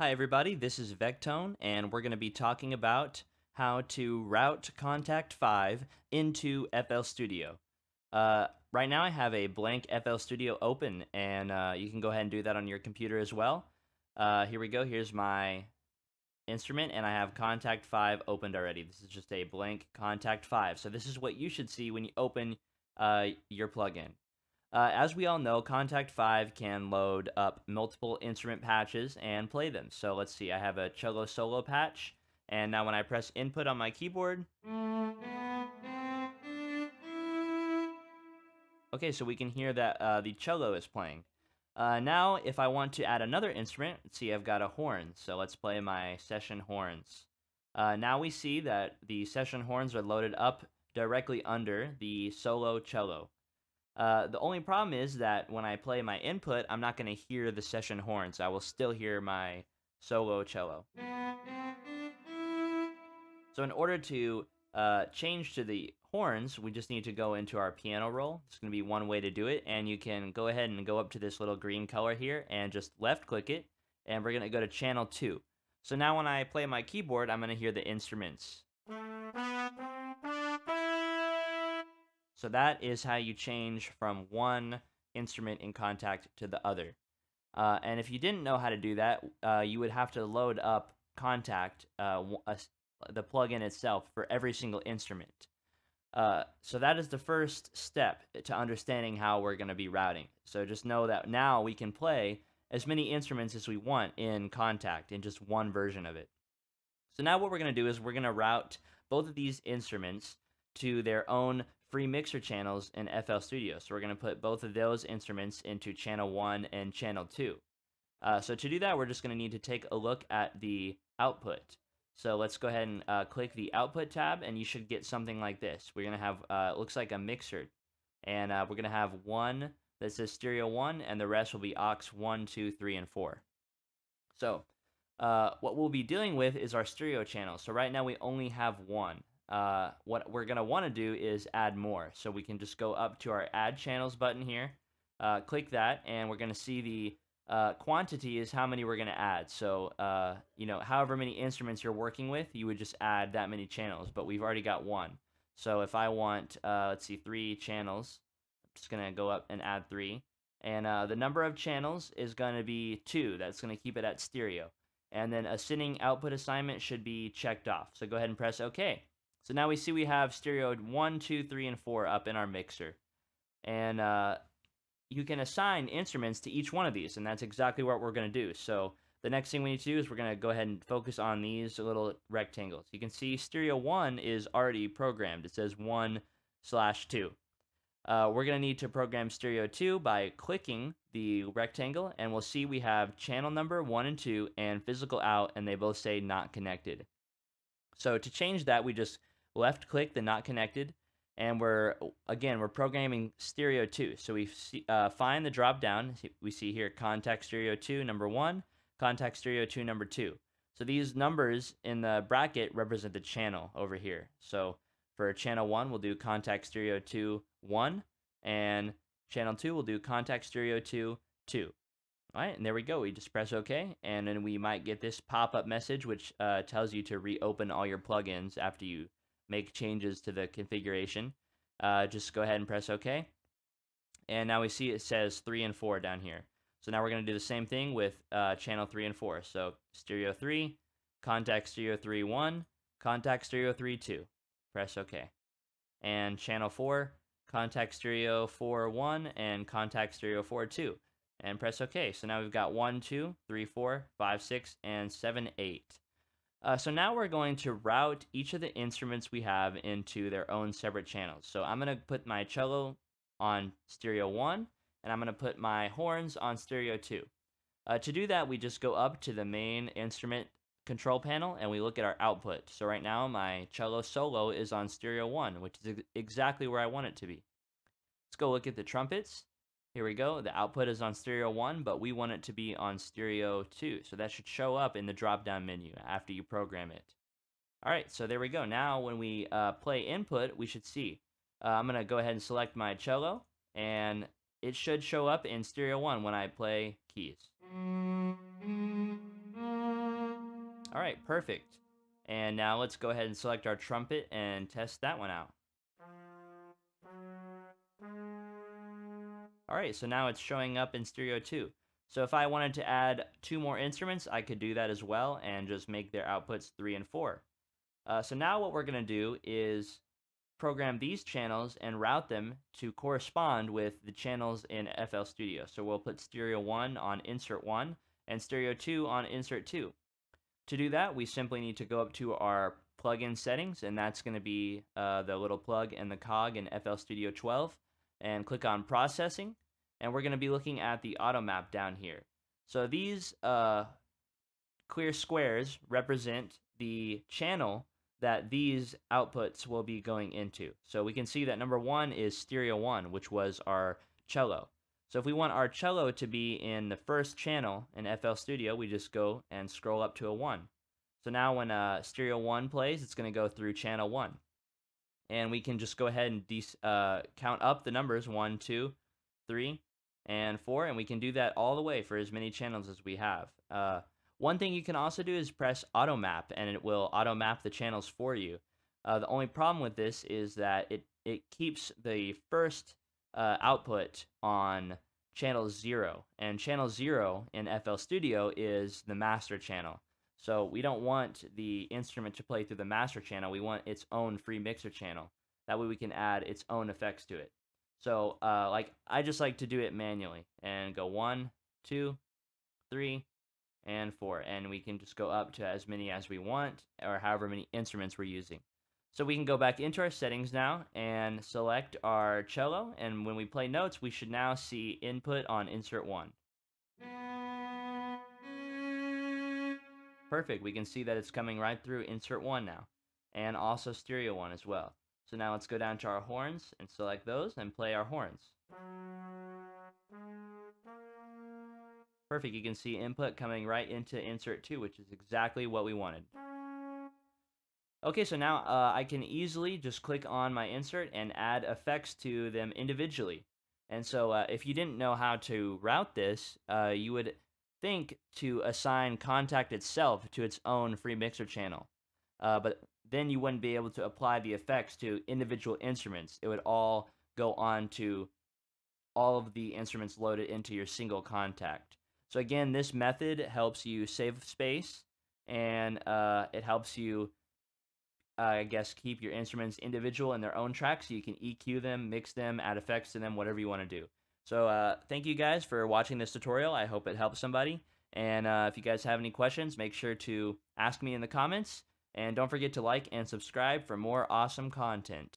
Hi everybody, this is Vekktone, and we're going to be talking about how to route Kontakt 5 into FL Studio. Uh, right now I have a blank FL Studio open, and uh, you can go ahead and do that on your computer as well. Uh, here we go, here's my instrument, and I have Kontakt 5 opened already. This is just a blank Kontakt 5. So this is what you should see when you open uh, your plugin. Uh, as we all know, Kontakt 5 can load up multiple instrument patches and play them. So let's see, I have a cello solo patch, and now when I press input on my keyboard, okay, so we can hear that uh, the cello is playing. Uh, now, if I want to add another instrument, see, I've got a horn, so let's play my session horns. Uh, now we see that the session horns are loaded up directly under the solo cello. Uh, the only problem is that when I play my input, I'm not going to hear the session horns. I will still hear my solo cello. So in order to uh, change to the horns, we just need to go into our piano roll. It's going to be one way to do it, and you can go ahead and go up to this little green color here and just left click it, and we're going to go to channel 2. So now when I play my keyboard, I'm going to hear the instruments. So that is how you change from one instrument in Kontakt to the other. Uh, and if you didn't know how to do that, uh, you would have to load up Kontakt, uh, the plugin itself, for every single instrument. Uh, so that is the first step to understanding how we're going to be routing. So just know that now we can play as many instruments as we want in Kontakt in just one version of it. So now what we're going to do is we're going to route both of these instruments to their own free mixer channels in FL Studio. So we're going to put both of those instruments into channel 1 and channel 2. Uh, so to do that, we're just going to need to take a look at the output. So let's go ahead and uh, click the output tab, and you should get something like this. We're going to have, uh, looks like a mixer, and uh, we're going to have one that says stereo 1, and the rest will be aux 1, 2, 3, and 4. So uh, what we'll be dealing with is our stereo channel. So right now we only have one uh, what we're going to want to do is add more. So we can just go up to our add channels button here, uh, click that, and we're going to see the uh, quantity is how many we're going to add. So, uh, you know, however many instruments you're working with, you would just add that many channels, but we've already got one. So if I want, uh, let's see, three channels, I'm just going to go up and add three. And uh, the number of channels is going to be two. That's going to keep it at stereo. And then a sending output assignment should be checked off. So go ahead and press OK. So now we see we have stereo 1, 2, 3, and 4 up in our mixer. And uh, you can assign instruments to each one of these, and that's exactly what we're going to do. So the next thing we need to do is we're going to go ahead and focus on these little rectangles. You can see stereo 1 is already programmed. It says 1 slash 2. Uh, we're going to need to program stereo 2 by clicking the rectangle, and we'll see we have channel number 1 and 2 and physical out, and they both say not connected. So to change that, we just left click the not connected, and we're, again, we're programming stereo 2. So we see, uh, find the drop down. We see here Kontakt stereo 2, number 1, Kontakt stereo 2, number 2. So these numbers in the bracket represent the channel over here. So for channel 1, we'll do Kontakt stereo 2, 1, and channel 2, we'll do Kontakt stereo 2, 2. All right, and there we go. We just press OK, and then we might get this pop-up message, which uh, tells you to reopen all your plugins after you make changes to the configuration, uh, just go ahead and press OK. And now we see it says 3 and 4 down here. So now we're going to do the same thing with uh, channel 3 and 4. So stereo 3, Kontakt stereo 3 1, Kontakt stereo 3 2. Press OK. And channel 4, Kontakt stereo 4 1, and Kontakt stereo 4 2. And press OK. So now we've got 1, 2, 3, 4, 5, 6, and 7, 8. Uh, so now we're going to route each of the instruments we have into their own separate channels. So I'm going to put my cello on stereo 1, and I'm going to put my horns on stereo 2. Uh, to do that, we just go up to the main instrument control panel and we look at our output. So right now my cello solo is on stereo 1, which is exactly where I want it to be. Let's go look at the trumpets. Here we go. The output is on stereo 1, but we want it to be on stereo 2. So that should show up in the drop-down menu after you program it. All right, so there we go. Now when we uh, play input, we should see. Uh, I'm going to go ahead and select my cello, and it should show up in stereo 1 when I play keys. All right, perfect. And now let's go ahead and select our trumpet and test that one out. All right, so now it's showing up in stereo 2. So if I wanted to add two more instruments, I could do that as well and just make their outputs 3 and 4. Uh, so now what we're going to do is program these channels and route them to correspond with the channels in FL Studio. So we'll put stereo 1 on insert 1 and stereo 2 on insert 2. To do that, we simply need to go up to our plugin settings, and that's going to be uh, the little plug and the cog in FL Studio 12, and click on processing, and we're going to be looking at the auto map down here. So these uh, clear squares represent the channel that these outputs will be going into. So we can see that number one is stereo one, which was our cello. So if we want our cello to be in the first channel in FL Studio, we just go and scroll up to a one. So now when uh, stereo one plays, it's going to go through channel one. And we can just go ahead and uh, count up the numbers one, two, three, and four, and we can do that all the way for as many channels as we have. Uh, one thing you can also do is press auto map and it will auto map the channels for you. Uh, the only problem with this is that it, it keeps the first uh, output on channel 0. And channel 0 in FL Studio is the master channel. So we don't want the instrument to play through the master channel. We want its own free mixer channel. That way we can add its own effects to it. So uh, like I just like to do it manually and go one, two, three, and 4. And we can just go up to as many as we want or however many instruments we're using. So we can go back into our settings now and select our cello. And when we play notes, we should now see input on insert 1. Perfect. We can see that it's coming right through insert 1 now. And also stereo 1 as well. So now let's go down to our horns and select those and play our horns. Perfect, you can see input coming right into insert 2, which is exactly what we wanted. Okay, so now uh, I can easily just click on my insert and add effects to them individually. And so uh, if you didn't know how to route this, uh, you would think to assign Kontakt itself to its own free mixer channel. Uh, but then you wouldn't be able to apply the effects to individual instruments. It would all go on to all of the instruments loaded into your single Kontakt. So again, this method helps you save space and uh, it helps you, uh, I guess, keep your instruments individual in their own tracks so you can EQ them, mix them, add effects to them, whatever you want to do. So uh, thank you guys for watching this tutorial. I hope it helps somebody. And uh, if you guys have any questions, make sure to ask me in the comments. And don't forget to like and subscribe for more awesome content.